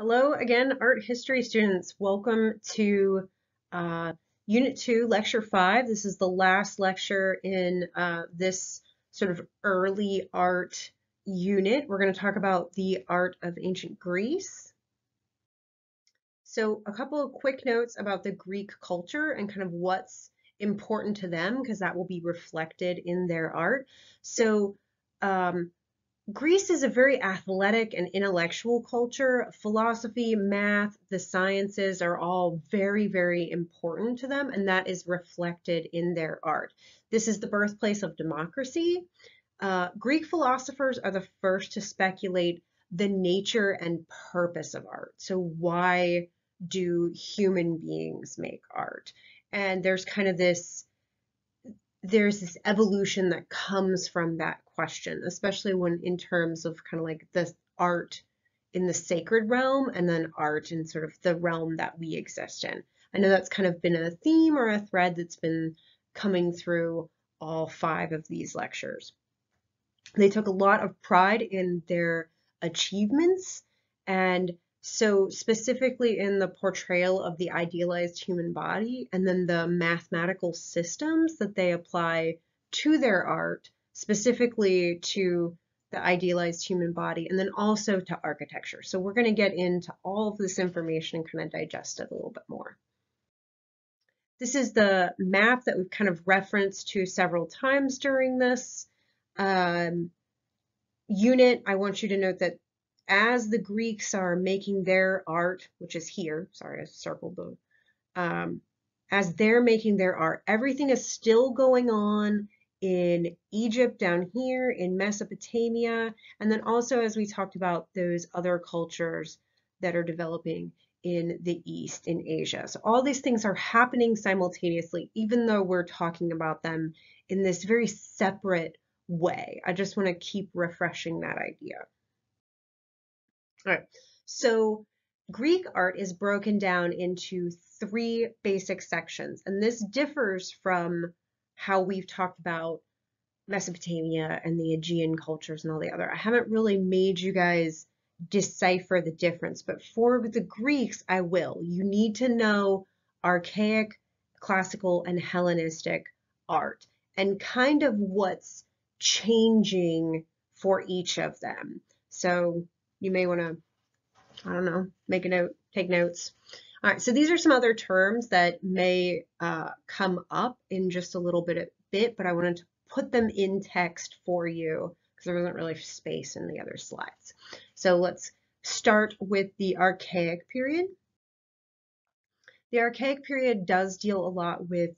Hello again, art history students. Welcome to uh, Unit 2, Lecture 5. This is the last lecture in uh, this sort of early art unit. We're going to talk about the art of ancient Greece. So a couple of quick notes about the Greek culture and kind of what's important to them because that will be reflected in their art. So um, Greece is a very athletic and intellectual culture. Philosophy, math, the sciences are all very, very important to them, and that is reflected in their art. This is the birthplace of democracy. Uh, Greek philosophers are the first to speculate the nature and purpose of art. So, why do human beings make art? And there's kind of this there's this evolution that comes from that question, especially when in terms of kind of like the art in the sacred realm and then art in sort of the realm that we exist in. I know that's kind of been a theme or a thread that's been coming through all five of these lectures. They took a lot of pride in their achievements and so specifically in the portrayal of the idealized human body and then the mathematical systems that they apply to their art, specifically to the idealized human body, and then also to architecture. So we're going to get into all of this information and kind of digest it a little bit more. This is the map that we've kind of referenced to several times during this um, unit. I want you to note that as the Greeks are making their art, which is here, sorry, I circled the, um, as they're making their art, everything is still going on in Egypt down here, in Mesopotamia, and then also as we talked about those other cultures that are developing in the East, in Asia. So all these things are happening simultaneously, even though we're talking about them in this very separate way. I just want to keep refreshing that idea. All right, so Greek art is broken down into three basic sections, and this differs from how we've talked about Mesopotamia and the Aegean cultures and all the other. I haven't really made you guys decipher the difference, but for the Greeks, I will. You need to know archaic, classical, and Hellenistic art and kind of what's changing for each of them. So you may want to, I don't know, make a note, take notes. All right, so these are some other terms that may uh, come up in just a little bit, bit, but I wanted to put them in text for you because there wasn't really space in the other slides. So let's start with the archaic period. The archaic period does deal a lot with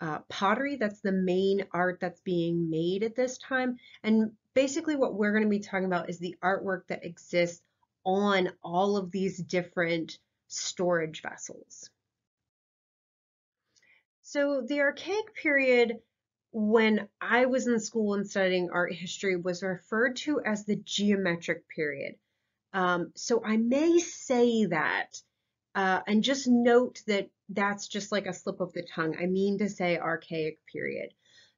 uh, pottery. That's the main art that's being made at this time. And basically what we're going to be talking about is the artwork that exists on all of these different storage vessels. So the archaic period when I was in school and studying art history was referred to as the geometric period. Um, so I may say that uh, and just note that that's just like a slip of the tongue. I mean to say archaic period.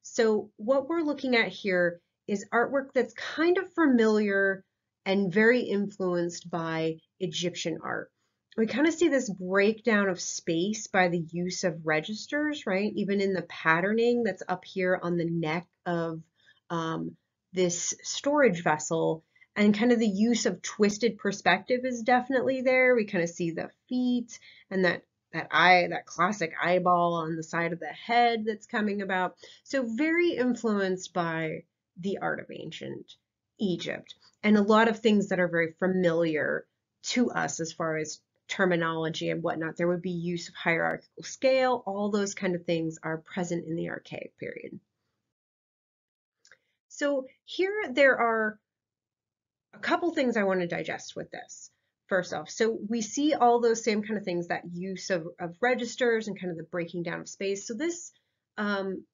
So what we're looking at here is artwork that's kind of familiar and very influenced by Egyptian art. We kind of see this breakdown of space by the use of registers, right? Even in the patterning that's up here on the neck of um, this storage vessel, and kind of the use of twisted perspective is definitely there. We kind of see the feet and that that eye, that classic eyeball on the side of the head that's coming about. So very influenced by the art of ancient Egypt and a lot of things that are very familiar to us as far as terminology and whatnot. There would be use of hierarchical scale. All those kind of things are present in the archaic period. So here there are a couple things I want to digest with this. First off, so we see all those same kind of things, that use of, of registers and kind of the breaking down of space. So this um,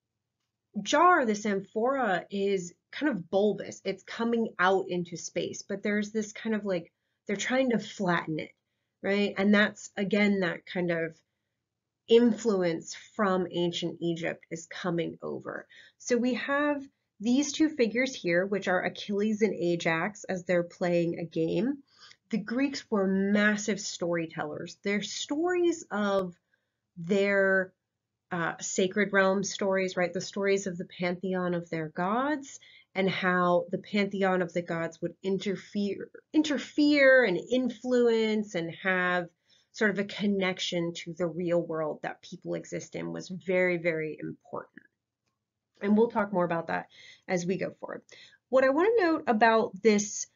jar, this amphora, is kind of bulbous. It's coming out into space, but there's this kind of like, they're trying to flatten it, right? And that's, again, that kind of influence from ancient Egypt is coming over. So we have these two figures here, which are Achilles and Ajax as they're playing a game. the Greeks were massive storytellers. Their stories of their uh, sacred realm stories, right? The stories of the pantheon of their gods and how the pantheon of the gods would interfere, interfere and influence and have sort of a connection to the real world that people exist in was very, very important. And we'll talk more about that as we go forward. What I want to note about this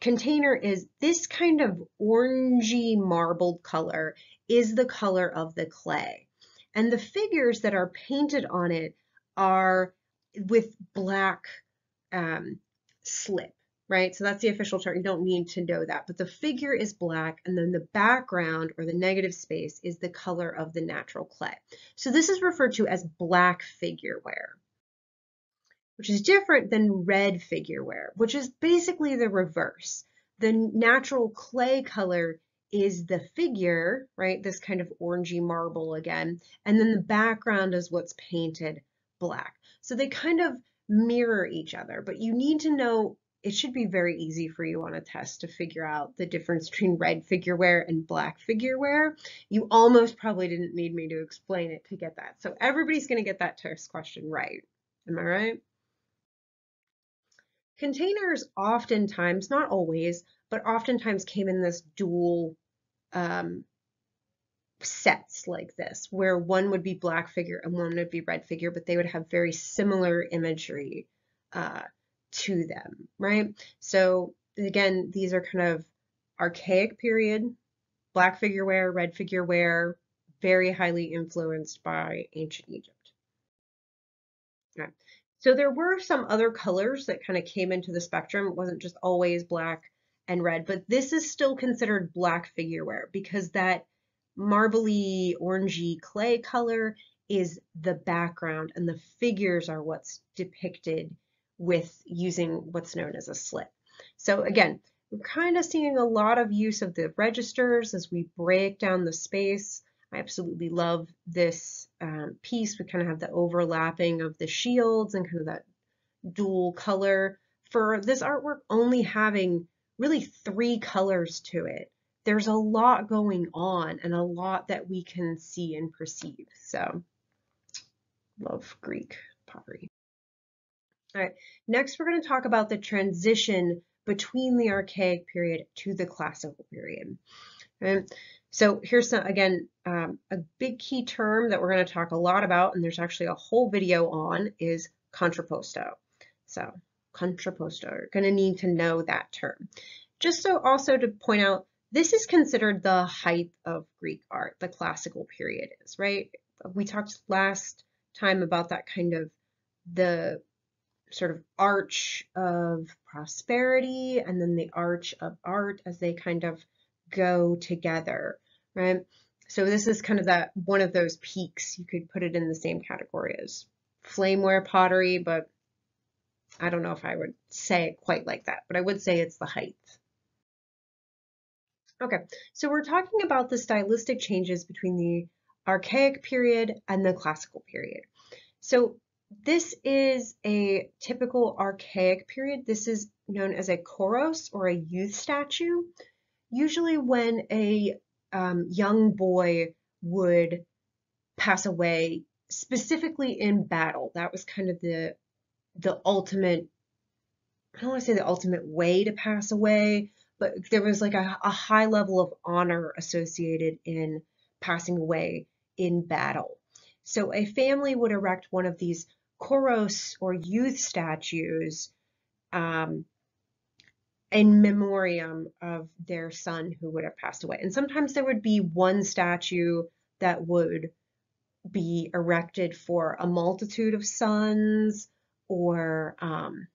container is this kind of orangey marbled color is the color of the clay. And the figures that are painted on it are with black um, slip, right? So that's the official term. You don't need to know that. But the figure is black, and then the background or the negative space is the color of the natural clay. So this is referred to as black figure ware, which is different than red figure ware, which is basically the reverse. The natural clay color is the figure, right? This kind of orangey marble again. And then the background is what's painted black. So they kind of mirror each other, but you need to know it should be very easy for you on a test to figure out the difference between red figure ware and black figure ware. You almost probably didn't need me to explain it to get that. So everybody's going to get that test question right. Am I right? Containers oftentimes, not always, but oftentimes came in this dual um, sets like this, where one would be black figure and one would be red figure, but they would have very similar imagery uh, to them, right? So again, these are kind of archaic period, black figure ware, red figure ware, very highly influenced by ancient Egypt. Okay. So there were some other colors that kind of came into the spectrum. It wasn't just always black and red, but this is still considered black figure ware because that marbly orangey clay color is the background and the figures are what's depicted with using what's known as a slip. So again, we're kind of seeing a lot of use of the registers as we break down the space. I absolutely love this um, piece. We kind of have the overlapping of the shields and kind of that dual color. For this artwork only having really three colors to it, there's a lot going on and a lot that we can see and perceive. So love Greek pottery. All right, next we're going to talk about the transition between the archaic period to the classical period. And so here's some, again, um, a big key term that we're going to talk a lot about, and there's actually a whole video on, is contrapposto. So contrapposto, you're going to need to know that term. Just so also to point out, this is considered the height of Greek art, the classical period is, right? We talked last time about that kind of the sort of arch of prosperity and then the arch of art as they kind of go together, right? So this is kind of that one of those peaks. You could put it in the same category as flameware pottery, but I don't know if I would say it quite like that, but I would say it's the height. Okay, so we're talking about the stylistic changes between the archaic period and the classical period. So this is a typical archaic period. This is known as a kouros or a youth statue. Usually when a um, young boy would pass away, specifically in battle, that was kind of the the ultimate, I don't want to say the ultimate way to pass away, but there was like a, a high level of honor associated in passing away in battle. So a family would erect one of these kouros or youth statues um, in memoriam of their son who would have passed away. And sometimes there would be one statue that would be erected for a multitude of sons or um,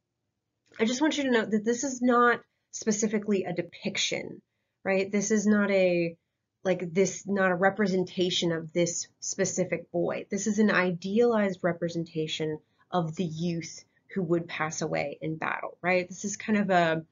I just want you to note that this is not specifically a depiction, right? This is not a like this not a representation of this specific boy. This is an idealized representation of the youth who would pass away in battle, right? This is kind of a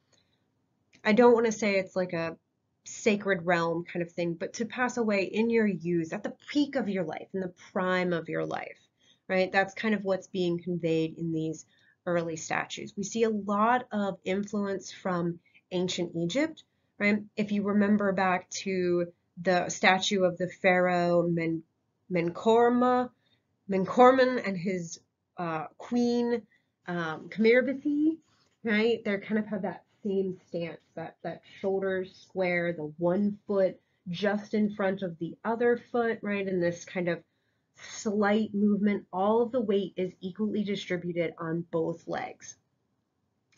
I don't want to say it's like a sacred realm kind of thing, but to pass away in your youth, at the peak of your life, in the prime of your life, right? That's kind of what's being conveyed in these early statues. We see a lot of influence from ancient Egypt, right? If you remember back to the statue of the pharaoh Men Menkorma, Menkorman and his uh, queen um, Kamirbathi, right? They kind of have that same stance, that that shoulders square, the one foot just in front of the other foot, right? And this kind of slight movement, all of the weight is equally distributed on both legs.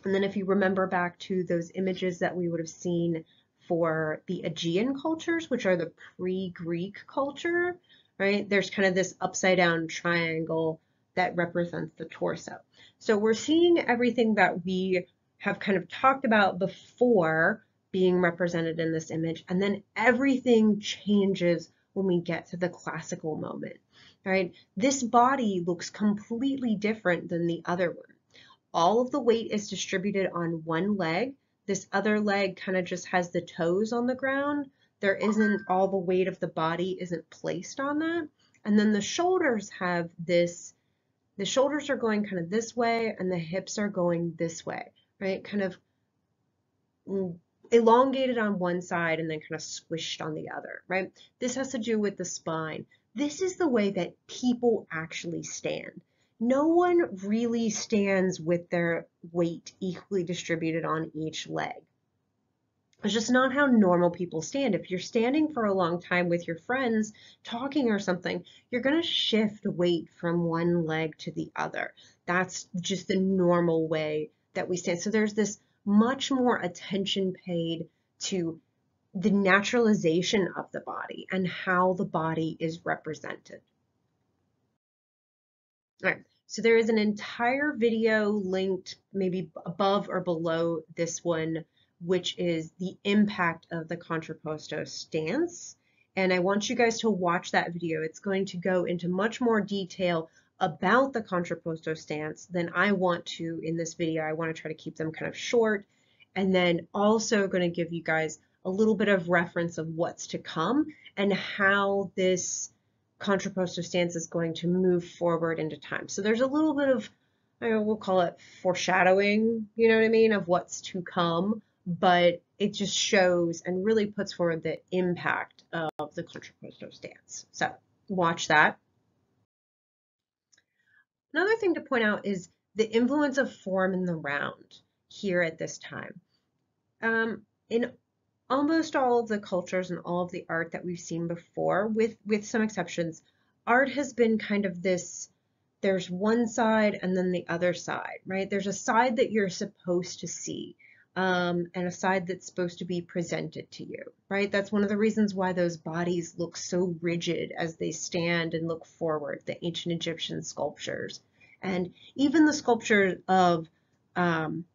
And then if you remember back to those images that we would have seen for the Aegean cultures, which are the pre-Greek culture, right? There's kind of this upside down triangle that represents the torso. So we're seeing everything that we have kind of talked about before being represented in this image, and then everything changes when we get to the classical moment, right? This body looks completely different than the other one. All of the weight is distributed on one leg. This other leg kind of just has the toes on the ground. There isn't all the weight of the body isn't placed on that. And then the shoulders have this, the shoulders are going kind of this way and the hips are going this way, right? Kind of elongated on one side and then kind of squished on the other, right? This has to do with the spine. This is the way that people actually stand. No one really stands with their weight equally distributed on each leg. It's just not how normal people stand. If you're standing for a long time with your friends talking or something, you're going to shift weight from one leg to the other. That's just the normal way that we stand. So there's this much more attention paid to the naturalization of the body and how the body is represented. All right, so there is an entire video linked maybe above or below this one, which is the impact of the contrapposto stance. And I want you guys to watch that video. It's going to go into much more detail about the contrapposto stance than I want to in this video. I want to try to keep them kind of short and then also going to give you guys a little bit of reference of what's to come and how this contrapposto stance is going to move forward into time. So there's a little bit of, I know, we'll call it foreshadowing, you know what I mean, of what's to come, but it just shows and really puts forward the impact of the contrapposto stance. So watch that. Another thing to point out is the influence of form in the round here at this time. Um, in almost all of the cultures and all of the art that we've seen before, with, with some exceptions, art has been kind of this, there's one side and then the other side, right? There's a side that you're supposed to see um, and a side that's supposed to be presented to you, right? That's one of the reasons why those bodies look so rigid as they stand and look forward, the ancient Egyptian sculptures. And even the sculpture of um,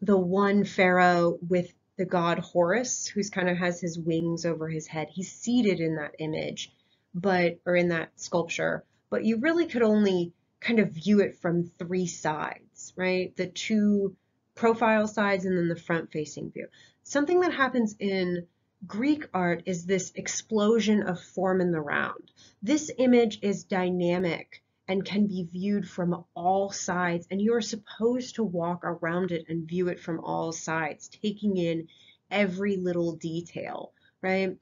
the one pharaoh with the god Horus, who's kind of has his wings over his head. He's seated in that image, but or in that sculpture, but you really could only kind of view it from three sides, right? The two profile sides and then the front facing view. Something that happens in Greek art is this explosion of form in the round. This image is dynamic and can be viewed from all sides. And you're supposed to walk around it and view it from all sides, taking in every little detail, right?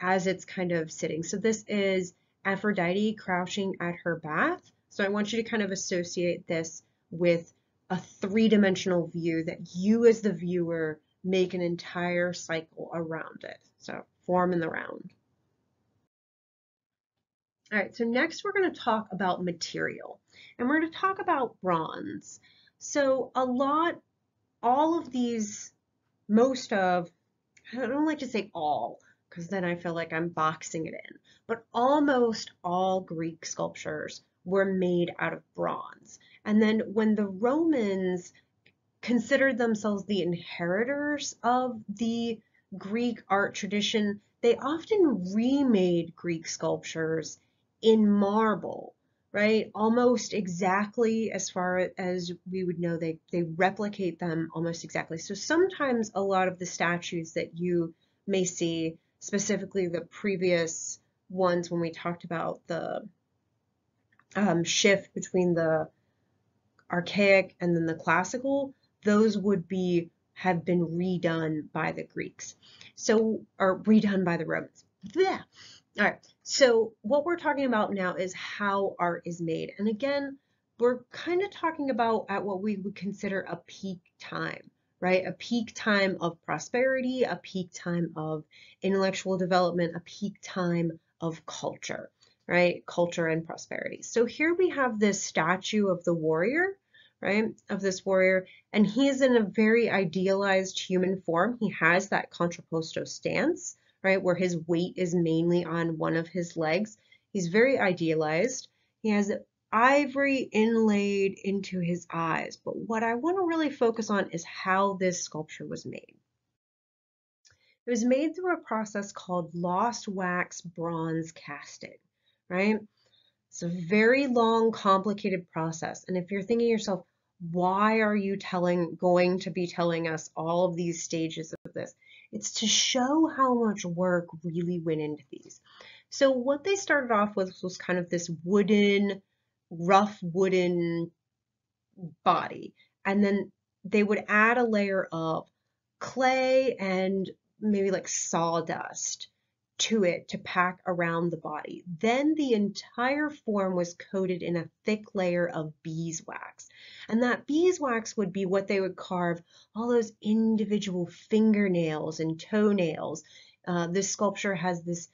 As it's kind of sitting. So this is Aphrodite crouching at her bath. So I want you to kind of associate this with a three-dimensional view that you as the viewer make an entire cycle around it. So form in the round. All right, so next we're going to talk about material and we're going to talk about bronze. So a lot, all of these, most of, I don't like to say all because then I feel like I'm boxing it in, but almost all Greek sculptures were made out of bronze. And then when the Romans considered themselves the inheritors of the Greek art tradition, they often remade Greek sculptures in marble, right? Almost exactly as far as we would know, they, they replicate them almost exactly. So sometimes a lot of the statues that you may see, specifically the previous ones when we talked about the um, shift between the archaic and then the classical, those would be have been redone by the Greeks. So, or redone by the Romans. Yeah. All right. So what we're talking about now is how art is made. And again, we're kind of talking about at what we would consider a peak time, right? A peak time of prosperity, a peak time of intellectual development, a peak time of culture, right? Culture and prosperity. So here we have this statue of the warrior, right? Of this warrior, and he is in a very idealized human form. He has that contrapposto stance, right? Where his weight is mainly on one of his legs. He's very idealized. He has ivory inlaid into his eyes. But what I want to really focus on is how this sculpture was made. It was made through a process called lost wax bronze casting, right? It's a very long, complicated process. And if you're thinking to yourself, why are you telling, going to be telling us all of these stages of this? It's to show how much work really went into these. So what they started off with was kind of this wooden, rough wooden body. And then they would add a layer of clay and maybe like sawdust to it to pack around the body. Then the entire form was coated in a thick layer of beeswax. And that beeswax would be what they would carve all those individual fingernails and toenails. Uh, this sculpture has this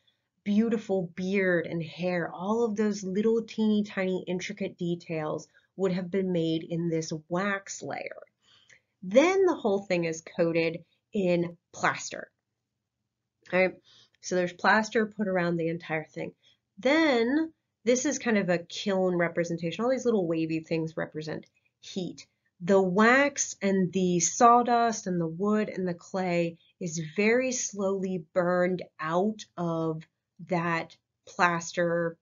beautiful beard and hair, all of those little teeny tiny intricate details would have been made in this wax layer. Then the whole thing is coated in plaster. All right, so there's plaster put around the entire thing. Then this is kind of a kiln representation. All these little wavy things represent heat. The wax and the sawdust and the wood and the clay is very slowly burned out of that plaster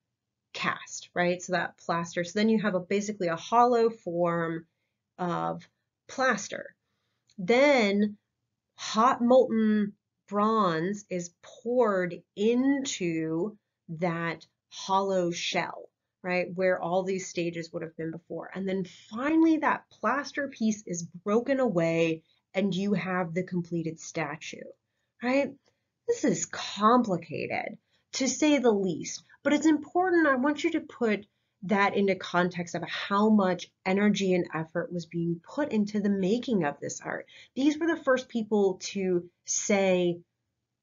cast, right? So that plaster, so then you have a basically a hollow form of plaster. Then hot molten bronze is poured into that hollow shell, right? Where all these stages would have been before. And then finally that plaster piece is broken away and you have the completed statue, right? This is complicated to say the least. But it's important, I want you to put that into context of how much energy and effort was being put into the making of this art. These were the first people to say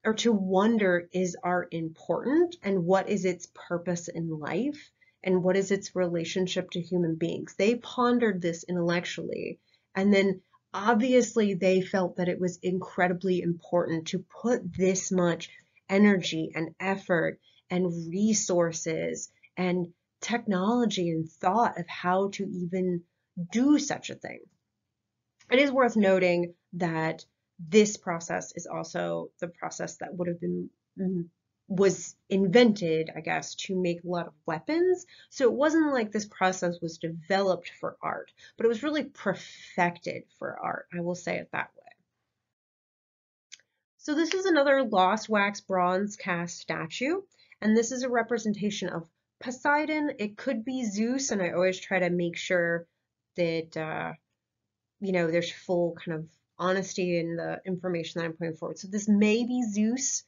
or to wonder is art important and what is its purpose in life and what is its relationship to human beings. They pondered this intellectually and then obviously they felt that it was incredibly important to put this much energy and effort and resources and technology and thought of how to even do such a thing. It is worth noting that this process is also the process that would have been mm, was invented, I guess, to make a lot of weapons. So it wasn't like this process was developed for art, but it was really perfected for art. I will say it that way. So this is another lost wax bronze cast statue, and this is a representation of Poseidon. It could be Zeus, and I always try to make sure that, uh, you know, there's full kind of honesty in the information that I'm putting forward. So this may be Zeus.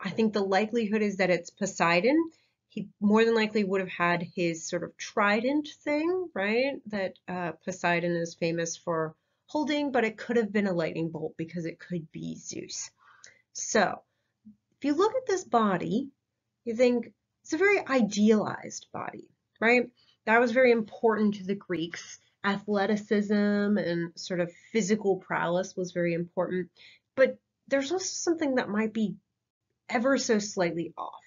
I think the likelihood is that it's Poseidon. He more than likely would have had his sort of trident thing, right? That uh, Poseidon is famous for holding, but it could have been a lightning bolt because it could be Zeus. So if you look at this body, you think it's a very idealized body, right? That was very important to the Greeks. Athleticism and sort of physical prowess was very important, but there's also something that might be ever so slightly off.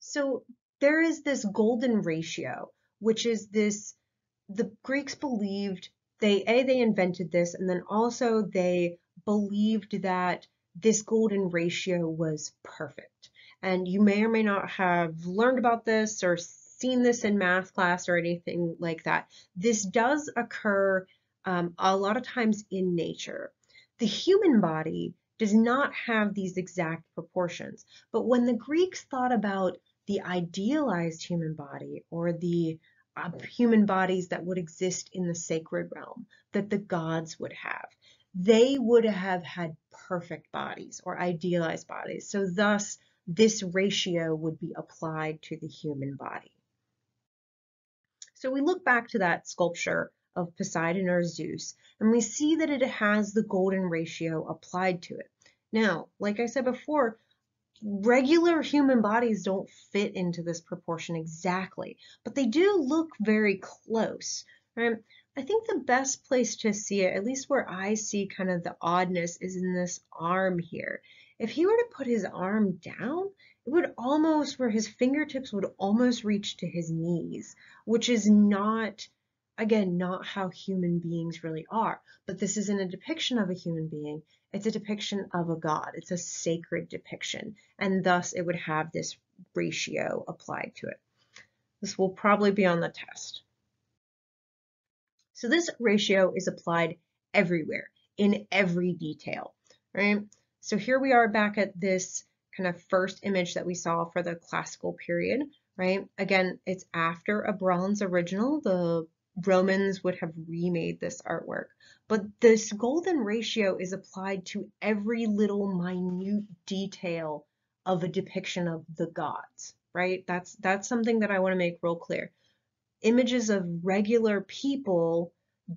So there is this golden ratio, which is this, the Greeks believed they, A, they invented this, and then also they believed that this golden ratio was perfect. And you may or may not have learned about this or seen this in math class or anything like that. This does occur um, a lot of times in nature. The human body does not have these exact proportions. But when the Greeks thought about the idealized human body or the uh, human bodies that would exist in the sacred realm that the gods would have, they would have had perfect bodies or idealized bodies. So thus, this ratio would be applied to the human body. So we look back to that sculpture of Poseidon or Zeus, and we see that it has the golden ratio applied to it. Now, like I said before, regular human bodies don't fit into this proportion exactly, but they do look very close, right? I think the best place to see it, at least where I see kind of the oddness, is in this arm here. If he were to put his arm down, it would almost, where his fingertips would almost reach to his knees, which is not, again, not how human beings really are. But this isn't a depiction of a human being. It's a depiction of a god. It's a sacred depiction. And thus it would have this ratio applied to it. This will probably be on the test. So this ratio is applied everywhere in every detail, right? So here we are back at this kind of first image that we saw for the classical period, right? Again, it's after a bronze original. The Romans would have remade this artwork. But this golden ratio is applied to every little minute detail of a depiction of the gods, right? That's that's something that I want to make real clear. Images of regular people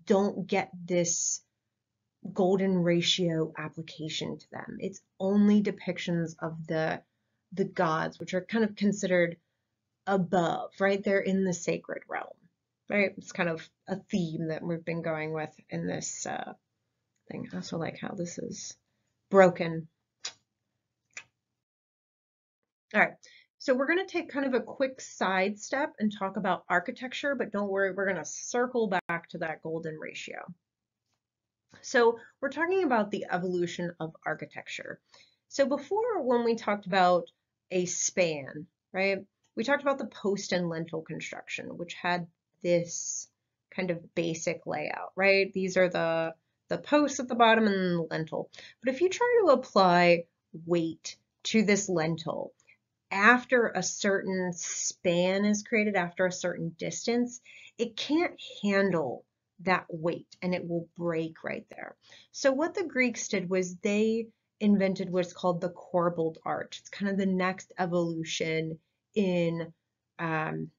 don't get this golden ratio application to them. It's only depictions of the the gods, which are kind of considered above, right? They're in the sacred realm right? It's kind of a theme that we've been going with in this uh, thing. I also like how this is broken. All right, so we're going to take kind of a quick sidestep and talk about architecture, but don't worry, we're going to circle back to that golden ratio. So we're talking about the evolution of architecture. So before when we talked about a span, right, we talked about the post and lintel construction, which had this kind of basic layout, right? These are the, the posts at the bottom and the lintel. But if you try to apply weight to this lintel after a certain span is created, after a certain distance, it can't handle that weight and it will break right there. So what the Greeks did was they invented what's called the corbelled arch. It's kind of the next evolution in um,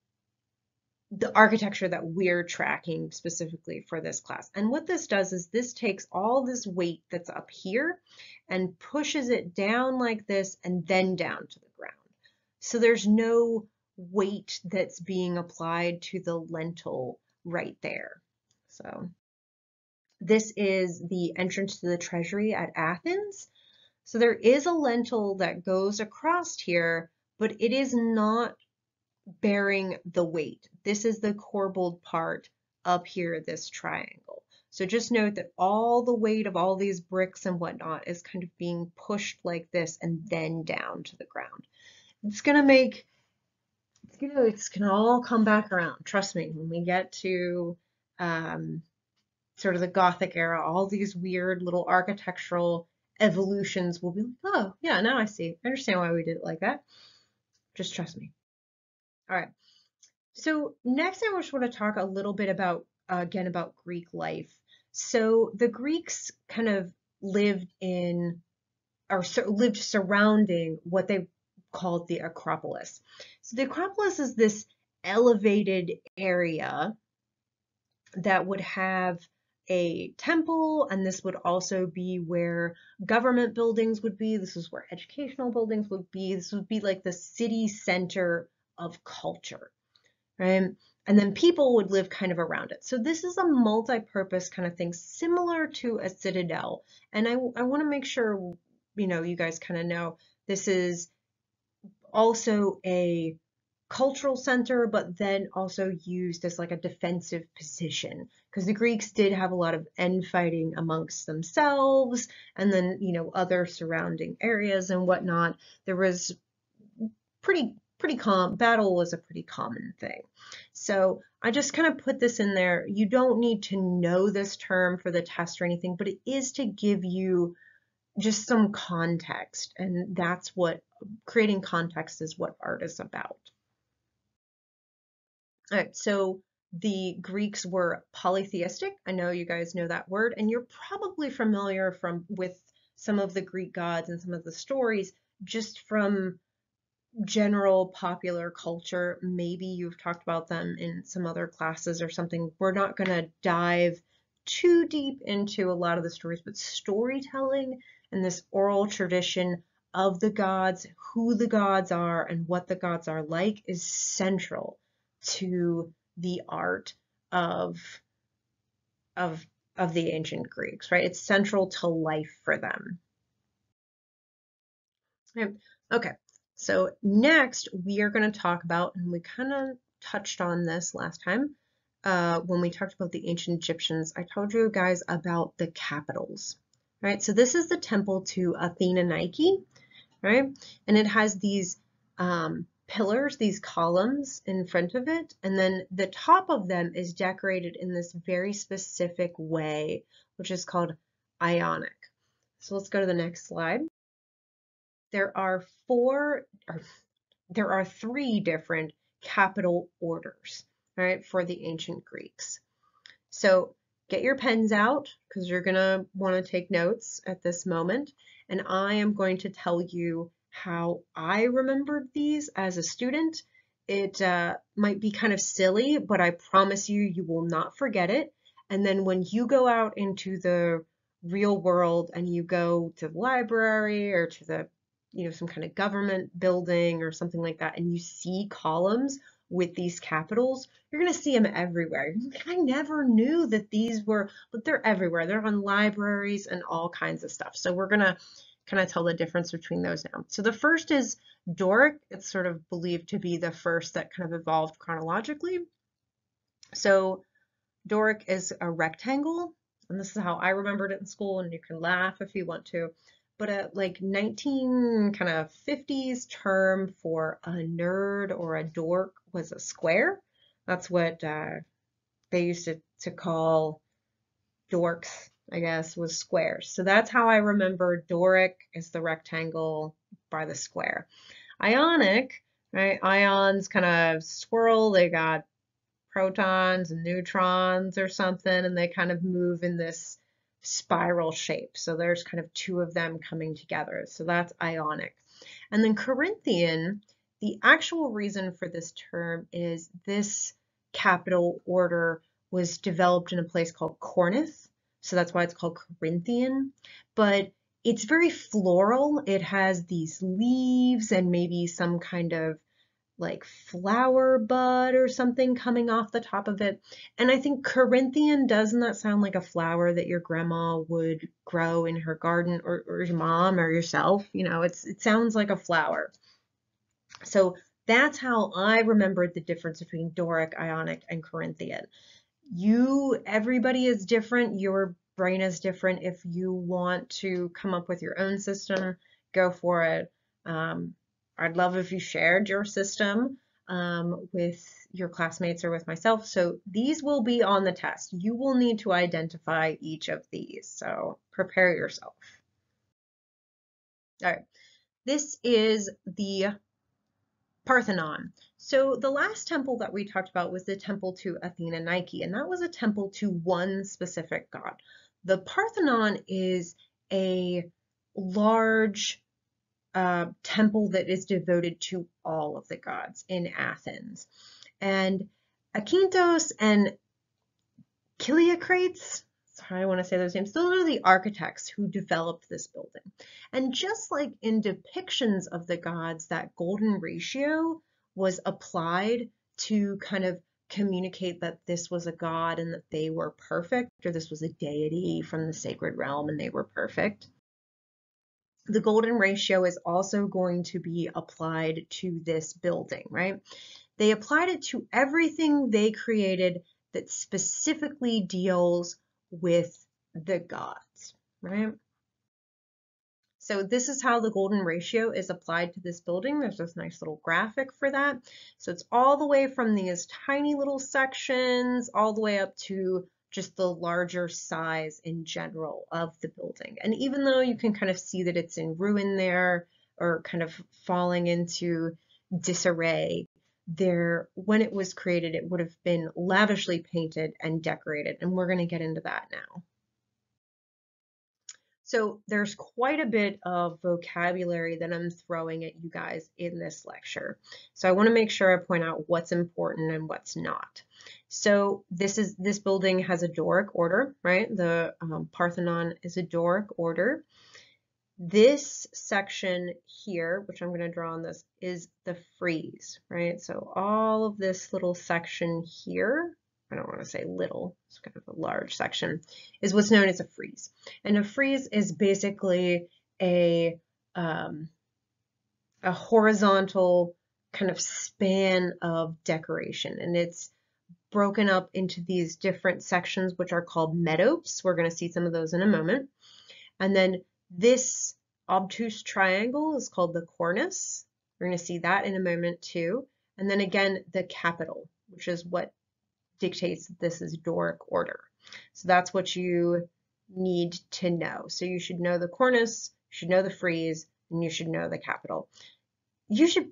the architecture that we're tracking specifically for this class. And what this does is this takes all this weight that's up here and pushes it down like this and then down to the ground. So there's no weight that's being applied to the lintel right there. So this is the entrance to the treasury at Atreus. So there is a lintel that goes across here, but it is not bearing the weight. This is the corbelled part up here, this triangle. So just note that all the weight of all these bricks and whatnot is kind of being pushed like this and then down to the ground. It's gonna make, you know, it's gonna all come back around. Trust me, when we get to um, sort of the Gothic era, all these weird little architectural evolutions will be like, oh, yeah, now I see. I understand why we did it like that. Just trust me. All right. So next I just want to talk a little bit about, uh, again, about Greek life. So the Greeks kind of lived in, or so, lived surrounding what they called the Acropolis. So the Acropolis is this elevated area that would have a temple, and this would also be where government buildings would be. This is where educational buildings would be. This would be like the city center of culture, right? And then people would live kind of around it. So this is a multi-purpose kind of thing, similar to a citadel. And I, I want to make sure, you know, you guys kind of know this is also a cultural center, but then also used as like a defensive position because the Greeks did have a lot of end fighting amongst themselves and then, you know, other surrounding areas and whatnot. There was pretty pretty calm. Battle was a pretty common thing. So I just kind of put this in there. You don't need to know this term for the test or anything, but it is to give you just some context. And that's what creating context is what art is about. All right, so the Greeks were polytheistic. I know you guys know that word, and you're probably familiar from with some of the Greek gods and some of the stories just from general popular culture. Maybe you've talked about them in some other classes or something. We're not going to dive too deep into a lot of the stories, but storytelling and this oral tradition of the gods, who the gods are, and what the gods are like is central to the art of of of the ancient Greeks, right? It's central to life for them. Okay, so next we are going to talk about, and we kind of touched on this last time uh, when we talked about the ancient Egyptians. I told you guys about the capitals, right? So this is the temple to Athena Nike, right? And it has these um, pillars, these columns in front of it, and then the top of them is decorated in this very specific way, which is called ionic. So let's go to the next slide. There are four, or there are three different capital orders, right, for the ancient Greeks. So get your pens out because you're going to want to take notes at this moment. And I am going to tell you how I remembered these as a student. It uh, might be kind of silly, but I promise you, you will not forget it. And then when you go out into the real world and you go to the library or to the, you know, some kind of government building or something like that, and you see columns with these capitals, you're going to see them everywhere. I never knew that these were, but they're everywhere. They're on libraries and all kinds of stuff. So we're going to kind of tell the difference between those now. So the first is Doric. It's sort of believed to be the first that kind of evolved chronologically. So Doric is a rectangle, and this is how I remembered it in school, and you can laugh if you want to. But a like 19 kind of 50s term for a nerd or a dork was a square. That's what uh, they used to, to call dorks I guess, was squares. So that's how I remember Doric is the rectangle by the square. Ionic, right? Ions kind of swirl. They got protons and neutrons or something, and they kind of move in this spiral shape. So there's kind of two of them coming together. So that's ionic. And then Corinthian, the actual reason for this term is this capital order was developed in a place called Corinth so that's why it's called Corinthian. But it's very floral. It has these leaves and maybe some kind of like flower bud or something coming off the top of it. And I think Corinthian, doesn't that sound like a flower that your grandma would grow in her garden or, or your mom or yourself? You know, it's it sounds like a flower. So that's how I remembered the difference between Doric, Ionic, and Corinthian you, everybody is different. Your brain is different. If you want to come up with your own system, go for it. Um, I'd love if you shared your system um, with your classmates or with myself. So these will be on the test. You will need to identify each of these. So prepare yourself. All right. This is the Parthenon. So the last temple that we talked about was the temple to Athena Nike, and that was a temple to one specific god. The Parthenon is a large uh, temple that is devoted to all of the gods in Athens. And Akintos and Chiliocrates, I want to say those names. Those are the architects who developed this building. And just like in depictions of the gods, that golden ratio was applied to kind of communicate that this was a god and that they were perfect, or this was a deity from the sacred realm and they were perfect. The golden ratio is also going to be applied to this building, right? They applied it to everything they created that specifically deals with the gods, right? So this is how the golden ratio is applied to this building. There's this nice little graphic for that. So it's all the way from these tiny little sections all the way up to just the larger size in general of the building. And even though you can kind of see that it's in ruin there or kind of falling into disarray, there when it was created it would have been lavishly painted and decorated and we're going to get into that now so there's quite a bit of vocabulary that I'm throwing at you guys in this lecture. So I want to make sure I point out what's important and what's not. So this is this building has a Doric order, right? The um, Parthenon is a Doric order. This section here, which I'm going to draw on this, is the frieze, right? So all of this little section here I don't want to say little, it's kind of a large section, is what's known as a frieze. And a frieze is basically a, um, a horizontal kind of span of decoration. And it's broken up into these different sections, which are called metopes. We're going to see some of those in a moment. And then this obtuse triangle is called the cornice. We're going to see that in a moment too. And then again, the capital, which is what dictates that this is Doric order. So that's what you need to know. So you should know the cornice, you should know the frieze, and you should know the capital. You should,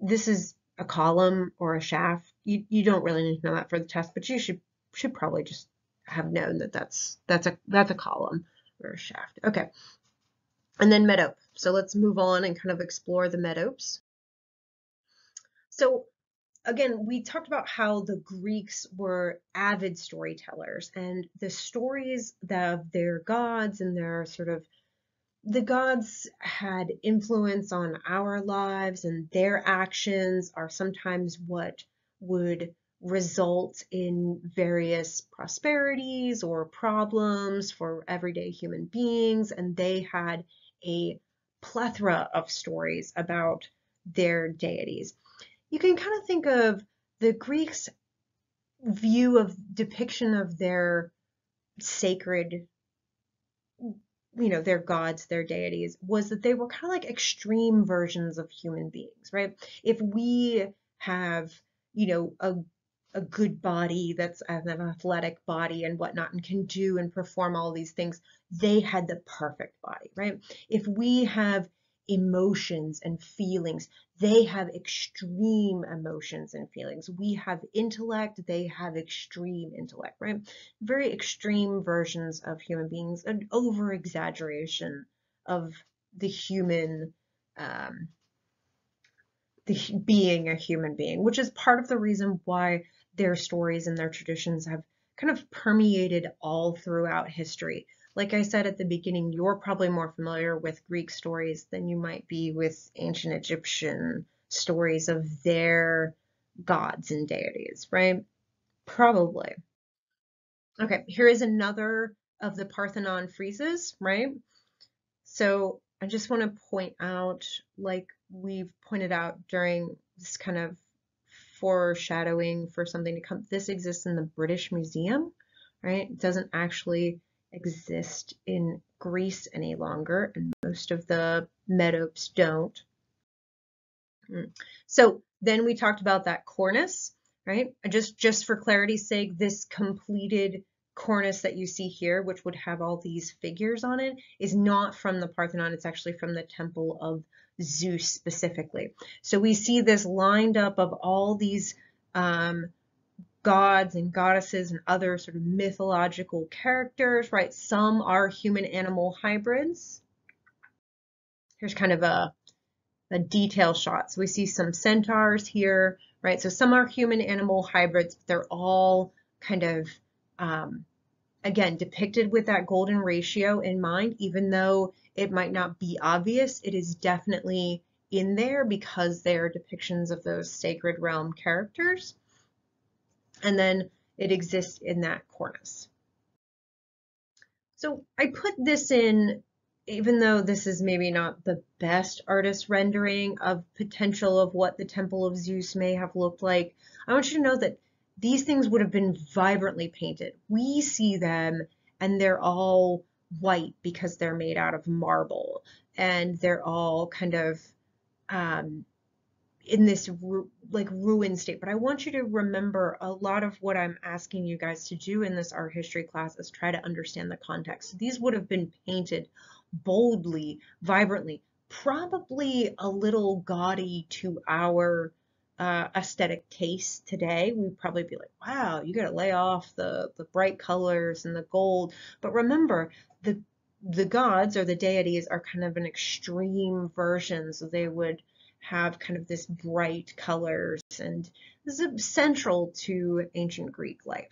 this is a column or a shaft. You, you don't really need to know that for the test, but you should should probably just have known that that's that's a that's a column or a shaft. Okay. And then metope. So let's move on and kind of explore the metopes. So again, we talked about how the Greeks were avid storytellers and the stories of their gods and their sort of the gods had influence on our lives and their actions are sometimes what would result in various prosperities or problems for everyday human beings and they had a plethora of stories about their deities you can kind of think of the Greeks' view of depiction of their sacred, you know, their gods, their deities, was that they were kind of like extreme versions of human beings, right? If we have, you know, a a good body that's an athletic body and whatnot and can do and perform all these things they had the perfect body right if we have emotions and feelings. They have extreme emotions and feelings. We have intellect, they have extreme intellect, right? Very extreme versions of human beings, an over exaggeration of the human, um, the being a human being, which is part of the reason why their stories and their traditions have kind of permeated all throughout history. Like I said at the beginning, you're probably more familiar with Greek stories than you might be with ancient Egyptian stories of their gods and deities, right? Probably. Okay, here is another of the Parthenon friezes, right? So I just want to point out, like we've pointed out during this kind of foreshadowing for something to come, this exists in the British Museum, right? It doesn't actually exist in Greece any longer, and most of the metopes don't. Hmm. So then we talked about that cornice, right? Just, just for clarity's sake, this completed cornice that you see here, which would have all these figures on it, is not from the Parthenon. It's actually from the Temple of Zeus specifically. So we see this lined up of all these um, gods and goddesses and other sort of mythological characters, right? Some are human animal hybrids. Here's kind of a, a detail shot. So we see some centaurs here, right? So some are human animal hybrids, but they're all kind of, um, again, depicted with that golden ratio in mind, even though it might not be obvious, it is definitely in there because they're depictions of those sacred realm characters and then it exists in that cornice. So I put this in, even though this is maybe not the best artist rendering of potential of what the Temple of Zeus may have looked like, I want you to know that these things would have been vibrantly painted. We see them and they're all white because they're made out of marble and they're all kind of um, in this like ruined state. But I want you to remember a lot of what I'm asking you guys to do in this art history class is try to understand the context. These would have been painted boldly, vibrantly, probably a little gaudy to our uh, aesthetic taste today, we'd probably be like, wow, you got to lay off the, the bright colors and the gold. But remember, the the gods or the deities are kind of an extreme version, so they would have kind of this bright colors, and this is central to ancient Greek life.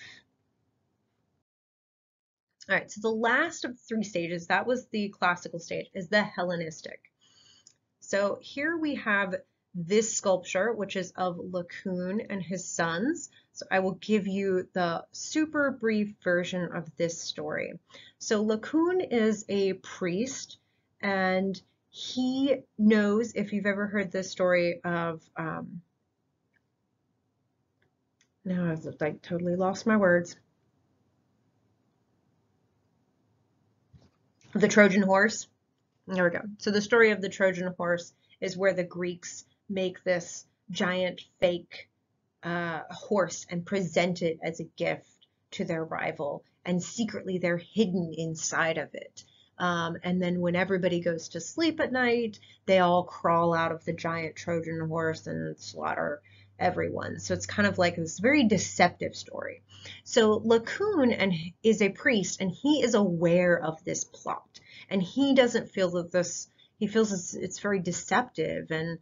All right, so the last of three stages, that was the classical stage, is the Hellenistic. So here we have this sculpture, which is of Laocoon and his sons. So I will give you the super brief version of this story. So Laocoon is a priest and he knows, if you've ever heard the story of, um, now I've like totally lost my words. The Trojan horse. There we go. So the story of the Trojan horse is where the Greeks make this giant fake uh, horse and present it as a gift to their rival. And secretly they're hidden inside of it. Um, and then when everybody goes to sleep at night, they all crawl out of the giant Trojan horse and slaughter everyone. So it's kind of like this very deceptive story. So Laocoon and is a priest and he is aware of this plot and he doesn't feel that this, he feels it's, it's very deceptive and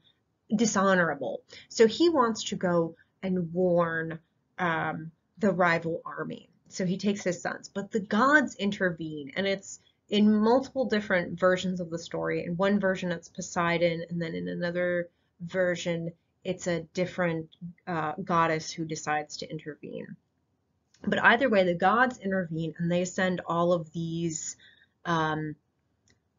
dishonorable. So he wants to go and warn um, the rival army. So he takes his sons, but the gods intervene and it's in multiple different versions of the story. In one version, it's Poseidon, and then in another version, it's a different uh, goddess who decides to intervene. But either way, the gods intervene and they send all of these um,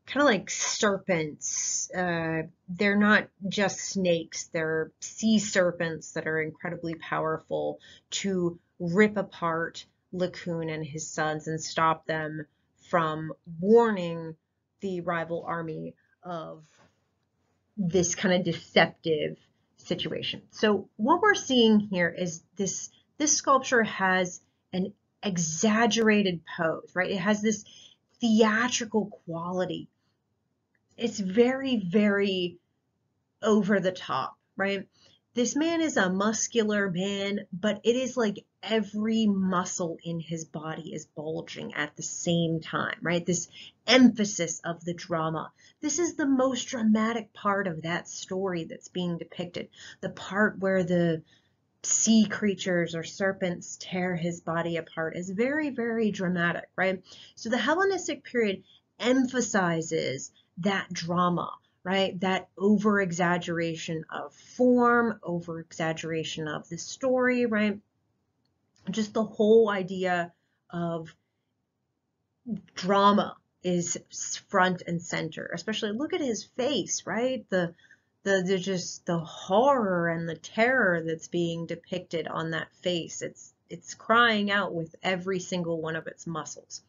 kind of like serpents. Uh, they're not just snakes, they're sea serpents that are incredibly powerful to rip apart Laocoon and his sons and stop them from warning the rival army of this kind of deceptive situation. So what we're seeing here is this, this sculpture has an exaggerated pose, right? It has this theatrical quality. It's very, very over the top, right? This man is a muscular man, but it is like every muscle in his body is bulging at the same time, right? This emphasis of the drama. This is the most dramatic part of that story that's being depicted. The part where the sea creatures or serpents tear his body apart is very, very dramatic, right? So the Hellenistic period emphasizes that drama, right? That over exaggeration of form, over exaggeration of the story, right? Just the whole idea of drama is front and center, especially look at his face, right? The, the, the just the horror and the terror that's being depicted on that face. It's, it's crying out with every single one of its muscles.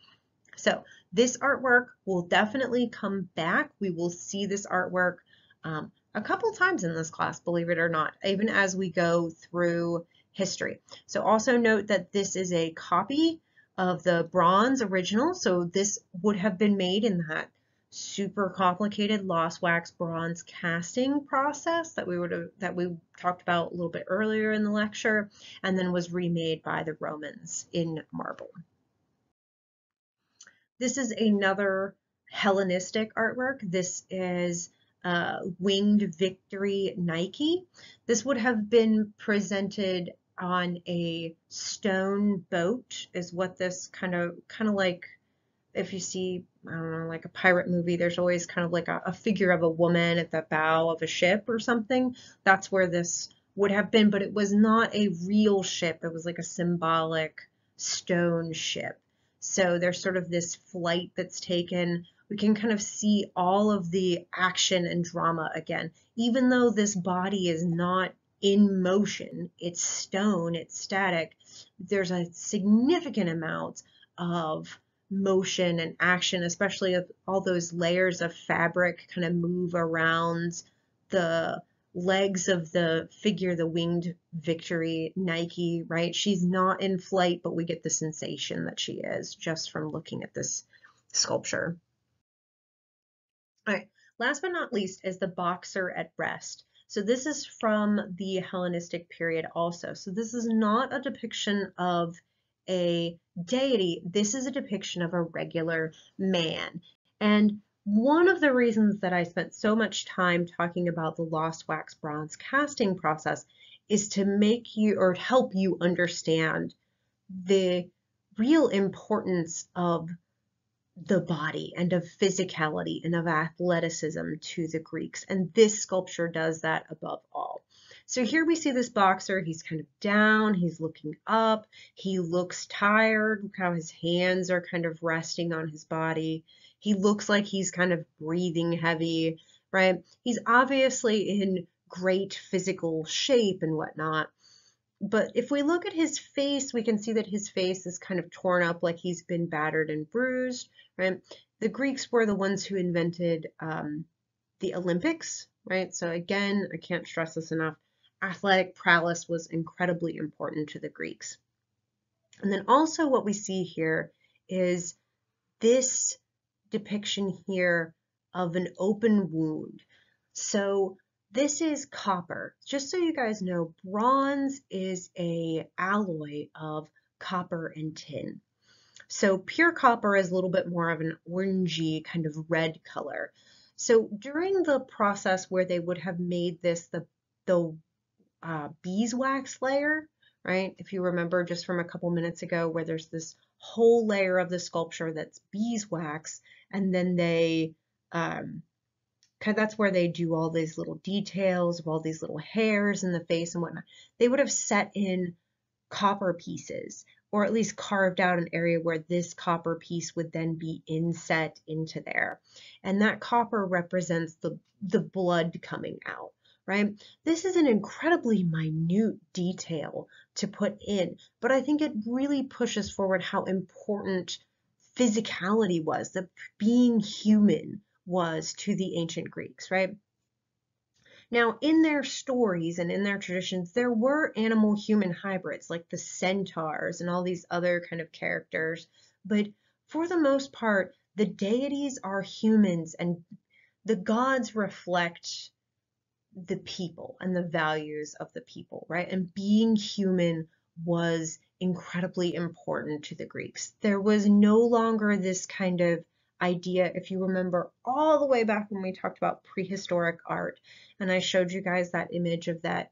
So this artwork will definitely come back. We will see this artwork um, a couple times in this class, believe it or not, even as we go through history. So also note that this is a copy of the bronze original. So this would have been made in that super complicated lost wax bronze casting process that we would have that we talked about a little bit earlier in the lecture and then was remade by the Romans in marble. This is another Hellenistic artwork. This is uh, Winged Victory Nike. This would have been presented on a stone boat is what this kind of kind of like if you see I don't know like a pirate movie there's always kind of like a, a figure of a woman at the bow of a ship or something that's where this would have been but it was not a real ship it was like a symbolic stone ship so there's sort of this flight that's taken. We can kind of see all of the action and drama again. Even though this body is not in motion, it's stone, it's static, there's a significant amount of motion and action, especially if all those layers of fabric kind of move around the legs of the figure, the winged victory Nike, right? She's not in flight, but we get the sensation that she is just from looking at this sculpture. All right, last but not least is the boxer at rest. So this is from the Hellenistic period also. So this is not a depiction of a deity. This is a depiction of a regular man. And one of the reasons that I spent so much time talking about the lost wax bronze casting process is to make you or help you understand the real importance of the body and of physicality and of athleticism to the Greeks. And this sculpture does that above all. So here we see this boxer, he's kind of down, he's looking up, he looks tired, look how his hands are kind of resting on his body. He looks like he's kind of breathing heavy, right? He's obviously in great physical shape and whatnot. But if we look at his face, we can see that his face is kind of torn up like he's been battered and bruised, right? The Greeks were the ones who invented um, the Olympics, right? So again, I can't stress this enough. Athletic prowess was incredibly important to the Greeks. And then also what we see here is this depiction here of an open wound. So this is copper. Just so you guys know, bronze is a alloy of copper and tin. So pure copper is a little bit more of an orangey kind of red color. So during the process where they would have made this the, the uh, beeswax layer, right? If you remember just from a couple minutes ago where there's this whole layer of the sculpture that's beeswax and then they um, because that's where they do all these little details of all these little hairs in the face and whatnot. They would have set in copper pieces or at least carved out an area where this copper piece would then be inset into there. And that copper represents the, the blood coming out, right? This is an incredibly minute detail to put in, but I think it really pushes forward how important physicality was, the being human was to the ancient Greeks, right? Now, in their stories and in their traditions, there were animal human hybrids like the centaurs and all these other kind of characters, but for the most part, the deities are humans and the gods reflect the people and the values of the people, right? And being human was incredibly important to the Greeks. There was no longer this kind of idea, if you remember all the way back when we talked about prehistoric art, and I showed you guys that image of that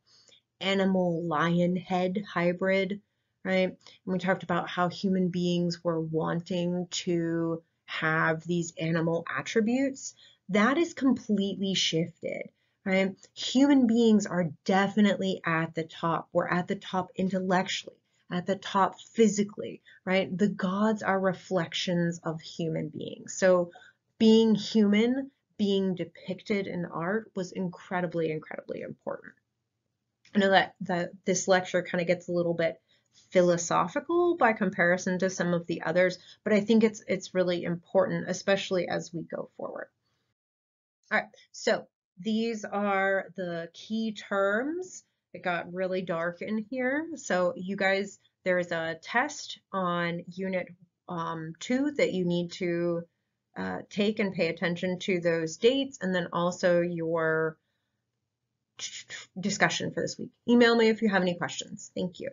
animal lion head hybrid, right? And we talked about how human beings were wanting to have these animal attributes. That is completely shifted, right? Human beings are definitely at the top. We're at the top intellectually at the top physically, right? The gods are reflections of human beings. So being human, being depicted in art was incredibly, incredibly important. I know that, that this lecture kind of gets a little bit philosophical by comparison to some of the others, but I think it's it's really important, especially as we go forward. All right, so these are the key terms it got really dark in here. So you guys, there's a test on unit um, two that you need to uh, take and pay attention to those dates and then also your discussion for this week. Email me if you have any questions. Thank you.